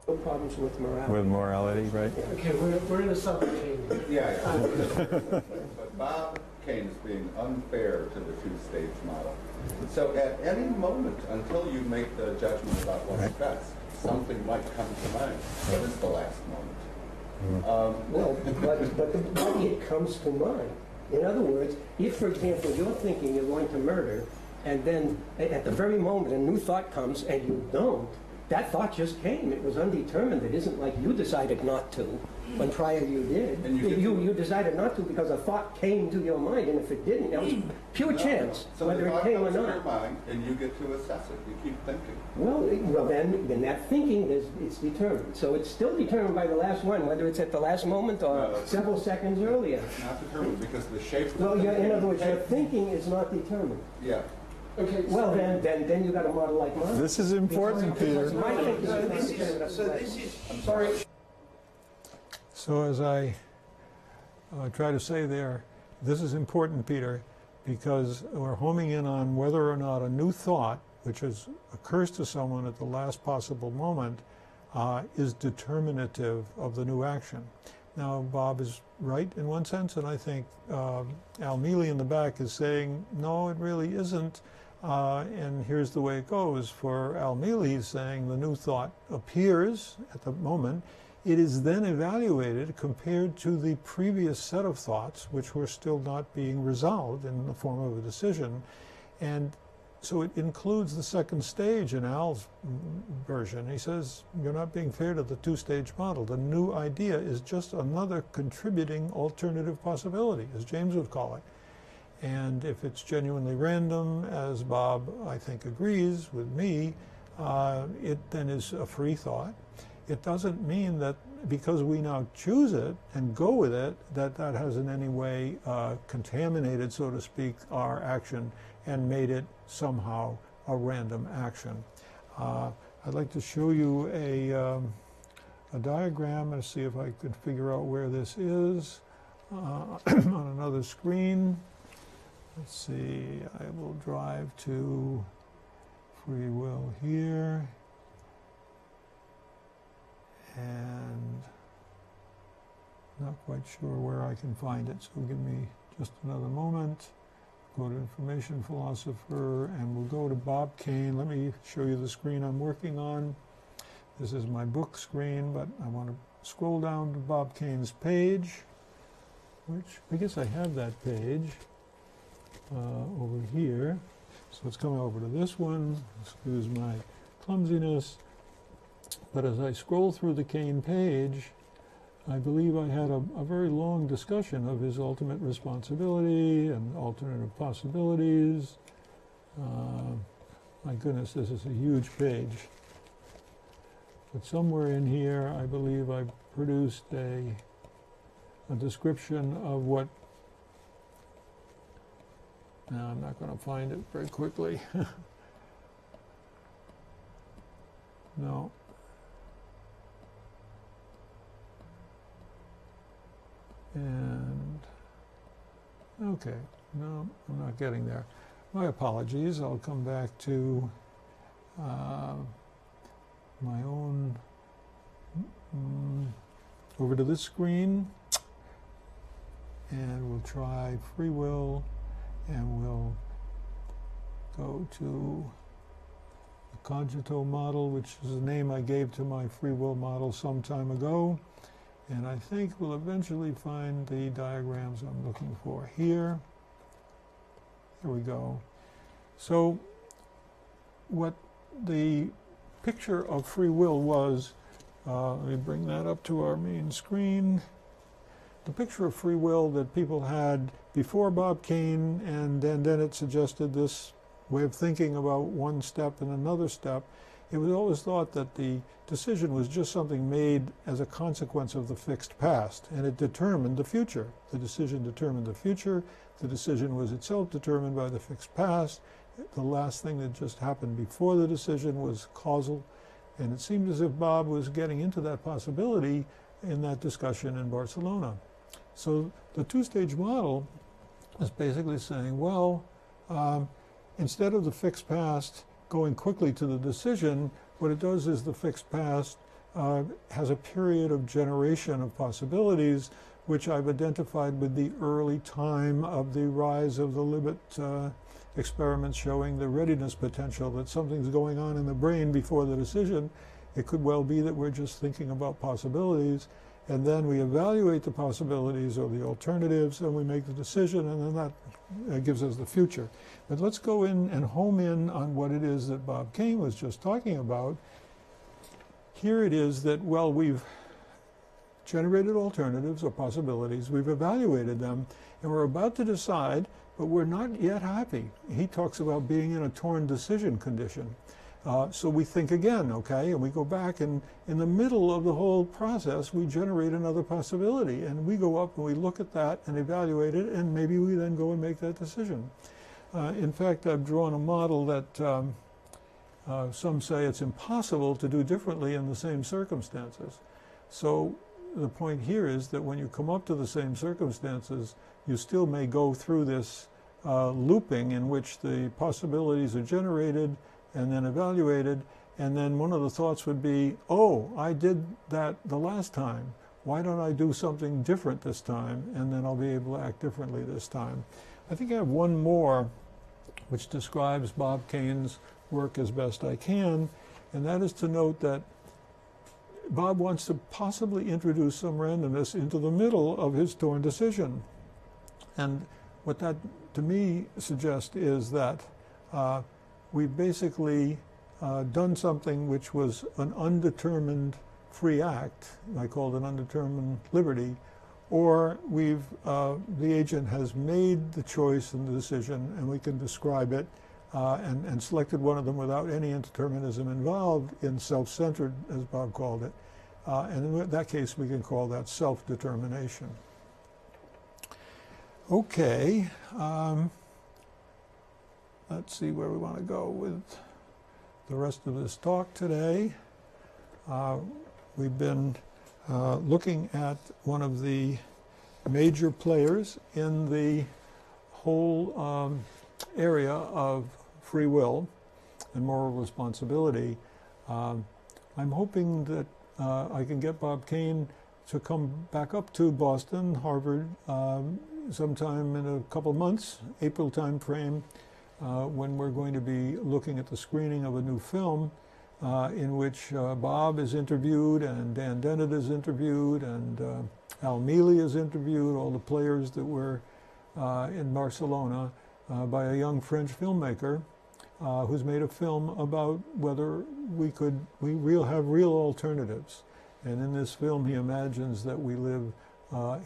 No problems with morality. With morality, right? Okay, we're, we're in a subroutine. Yeah, yeah. [LAUGHS] But Bob Kane is being unfair to the two-stage model. So at any moment, until you make the judgment about what's Right. best, something might come to mind. What is the last moment? Um, Well, but, but, the, but it comes to mind. In other words, if, for example, you're thinking you're going to murder, and then at the very moment a new thought comes and you don't, that thought just came. It was undetermined. It isn't like you decided not to when prior you did. And you you, you decided not to because a thought came to your mind, and if it didn't, that was hmm. pure no, chance, So whether it came or comes to your not. mind, and you get to assess it. You keep thinking. Well, it- well then, then that thinking is it's determined. So it's still determined by the last one, whether it's at the last moment or No, several seconds earlier. Not determined because the shape Well, in other words, your thinking- thinking is not determined. Yeah. Okay, Well, so- then, then, then you got a model like mine. This is important, Peter. My thinking So this is, so this is, I'm sorry, So as I uh, try to say there, this is important, Peter, because we're homing in on whether or not a new thought, which is, occurs to someone at the last possible moment, uh, is determinative of the new action. Now, Bob is right in one sense, and I think um, Al Mele in the back is saying, no, it really isn't. Uh, and here's the way it goes. For Al Mele, he's saying the new thought appears at the moment. It is then evaluated compared to the previous set of thoughts, which were still not being resolved in the form of a decision. And so it includes the second stage in Al's version. He says, You're not being fair to the two stage model. The new idea is just another contributing alternative possibility, as James would call it. And if it's genuinely random, as Bob, I think, agrees with me, uh, it then is a free thought. It doesn't mean that because we now choose it and go with it, that that has in any way uh, contaminated, so to speak, our action and made it somehow a random action. Uh, I'd like to show you a, um, a diagram and see if I could figure out where this is uh, [CLEARS THROAT] on another screen. Let's see, I will drive to free will here. and not quite sure where I can find it, so give me just another moment. To information philosopher, and we'll go to Bob Kane. Let me show you the screen I'm working on. This is my book screen, but I want to scroll down to Bob Kane's page, which I guess I have that page uh, over here. So it's coming over to this one. Excuse my clumsiness. But as I scroll through the Kane page, I believe I had a, a very long discussion of his ultimate responsibility and alternative possibilities. Uh, my goodness, this is a huge page. But somewhere in here, I believe I produced a, a description of what. Now, I'm not going to find it very quickly. [LAUGHS] no. And, okay, no, I'm not getting there. My apologies. I'll come back to uh, my own, mm, over to this screen, and we'll try free will, and we'll go to the cogito model, which is the name I gave to my free will model some time ago. And I think we'll eventually find the diagrams I'm looking for here. Here we go. So what the picture of free will was, uh, let me bring that up to our main screen. The picture of free will that people had before Bob Kane, and, and then it suggested this way of thinking about one step and another step. It was always thought that the decision was just something made as a consequence of the fixed past, and it determined the future. The decision determined the future. The decision was itself determined by the fixed past. The last thing that just happened before the decision was causal. And it seemed as if Bob was getting into that possibility in that discussion in Barcelona. So the two stage model is basically saying, well, um, instead of the fixed past going quickly to the decision, what it does is the fixed past uh, has a period of generation of possibilities, which I've identified with the early time of the rise of the Libet uh, experiments showing the readiness potential that something's going on in the brain before the decision. It could well be that we're just thinking about possibilities, and then we evaluate the possibilities or the alternatives, and we make the decision, and then that gives us the future. But let's go in and home in on what it is that Bob Kane was just talking about. Here it is that, well, we've generated alternatives or possibilities, we've evaluated them, and we're about to decide, but we're not yet happy. He talks about being in a torn decision condition. Uh, so we think again, okay, and we go back, and in the middle of the whole process, we generate another possibility, and we go up and we look at that and evaluate it, and maybe we then go and make that decision. Uh, in fact, I've drawn a model that um, uh, some say it's impossible to do differently in the same circumstances. So the point here is that when you come up to the same circumstances, you still may go through this uh, looping in which the possibilities are generated and then evaluated, and then one of the thoughts would be, oh, I did that the last time. Why don't I do something different this time? And then I'll be able to act differently this time. I think I have one more which describes Bob Kane's work as best I can, and that is to note that Bob wants to possibly introduce some randomness into the middle of his torn decision. And what that to me suggests is that uh, we've basically uh, done something which was an undetermined free act, I call it an undetermined liberty, or we've, uh, the agent has made the choice and the decision, and we can describe it, uh, and, and selected one of them without any indeterminism involved in self-centered, as Bob called it. Uh, and in that case, we can call that self-determination. Okay, um, let's see where we want to go with the rest of this talk today. Uh, we've been uh, looking at one of the major players in the whole um, area of free will and moral responsibility. Um, I'm hoping that uh, I can get Bob Kane to come back up to Boston, Harvard, um, sometime in a couple months, April time frame, uh, when we're going to be looking at the screening of a new film uh, in which uh, Bob is interviewed and Dan Dennett is interviewed and uh, Al Mele is interviewed, all the players that were uh, in Barcelona uh, by a young French filmmaker who's made a film about whether we could we real have real alternatives. And in this film, he imagines that we live,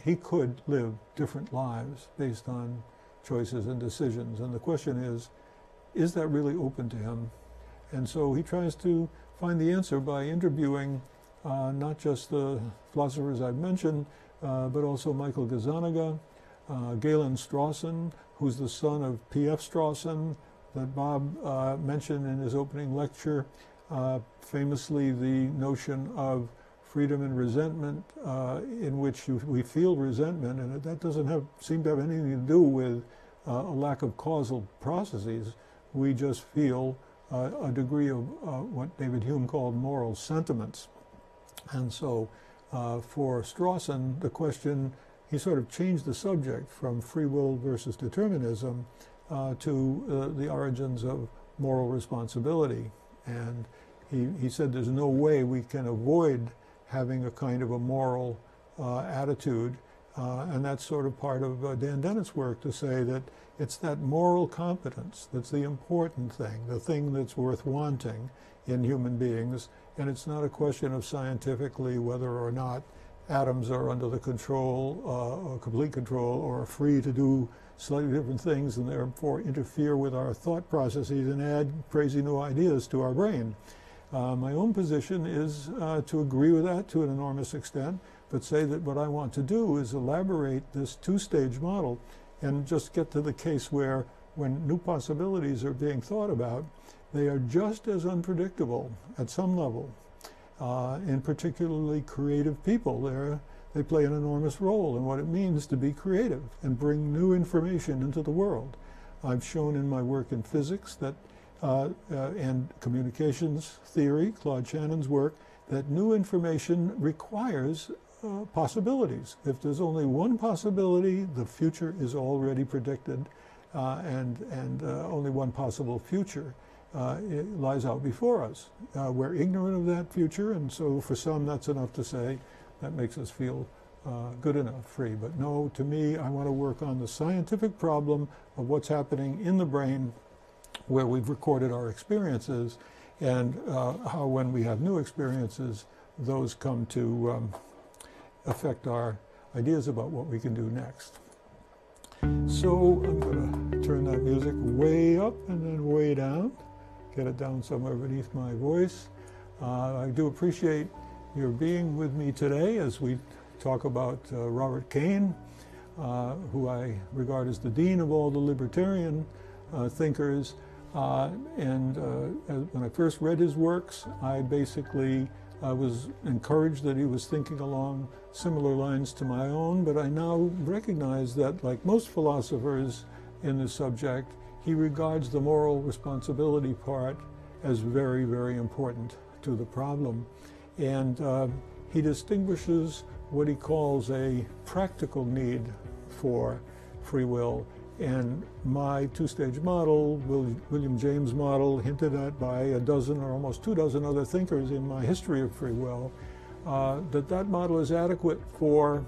he could live different lives based on choices and decisions. And the question is, is that really open to him? And so he tries to find the answer by interviewing uh, not just the philosophers I've mentioned, uh, but also Michael Gazzaniga, uh, Galen Strawson, who's the son of P.F. Strawson, that Bob uh, mentioned in his opening lecture, uh, famously the notion of freedom and resentment, uh, in which you, we feel resentment, and that doesn't have seem to have anything to do with uh, a lack of causal processes. We just feel uh, a degree of uh, what David Hume called moral sentiments. And so uh, for Strawson, the question, he sort of changed the subject from free will versus determinism uh, to the origins of moral responsibility. And he, he said there's no way we can avoid having a kind of a moral uh, attitude. Uh, and that's sort of part of uh, Dan Dennett's work to say that it's that moral competence that's the important thing, the thing that's worth wanting in human beings. And it's not a question of scientifically whether or not atoms are under the control, uh, complete control, or free to do slightly different things and therefore interfere with our thought processes and add crazy new ideas to our brain. Uh, my own position is uh, to agree with that to an enormous extent, but say that what I want to do is elaborate this two-stage model and just get to the case where when new possibilities are being thought about, they are just as unpredictable at some level. Uh, in particularly creative people, They're, they play an enormous role in what it means to be creative and bring new information into the world. I've shown in my work in physics that and communications theory, Claude Shannon's work, that new information requires uh, possibilities. If there's only one possibility, the future is already predicted, uh, and, and uh, only one possible future uh, lies out before us. we're ignorant of that future, and so for some, that's enough to say that makes us feel good enough, free. But no, to me, I want to work on the scientific problem of what's happening in the brain where we've recorded our experiences and uh, how when we have new experiences, those come to um, affect our ideas about what we can do next. So I'm going to turn that music way up and then way down, get it down somewhere beneath my voice. Uh, I do appreciate your being with me today as we talk about uh, Robert Kane, uh, who I regard as the dean of all the libertarian uh, thinkers. Uh, and uh, when I first read his works, I basically was encouraged that he was thinking along similar lines to my own, but I now recognize that, like most philosophers in this subject, he regards the moral responsibility part as very, very important to the problem. And uh, he distinguishes what he calls a practical need for free will and my two-stage model, William James model, hinted at by a dozen or almost two dozen other thinkers in my history of free will, uh, that that model is adequate for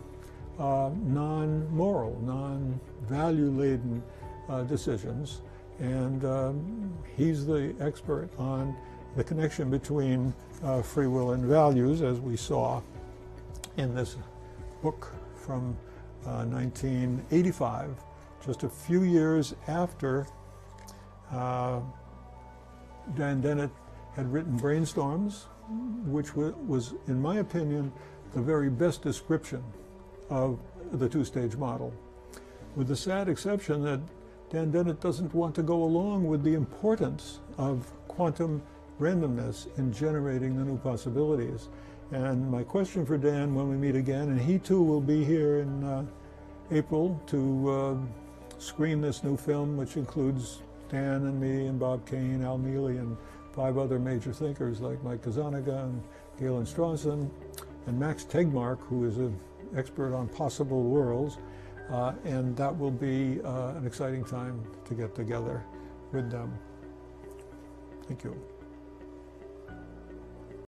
uh, non-moral, non-value-laden uh, decisions. And um, he's the expert on the connection between uh, free will and values, as we saw in this book from 1985 uh, just a few years after uh, Dan Dennett had written Brainstorms, which was, in my opinion, the very best description of the two-stage model, with the sad exception that Dan Dennett doesn't want to go along with the importance of quantum randomness in generating the new possibilities. And my question for Dan when we meet again, and he too will be here in uh, April to uh, screen this new film, which includes Dan and me and Bob Kane, Al Mele, and five other major thinkers like Mike Gazzaniga and Galen Strawson, and Max Tegmark, who is an expert on possible worlds. Uh, and that will be uh, an exciting time to get together with them. Thank you.